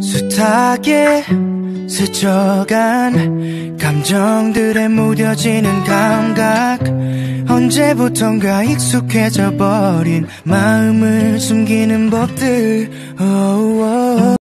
숱하게 스쳐간 감정들에 무뎌지는 감각 언제부턴가 익숙해져 버린 마음을 숨기는 법들 oh, oh.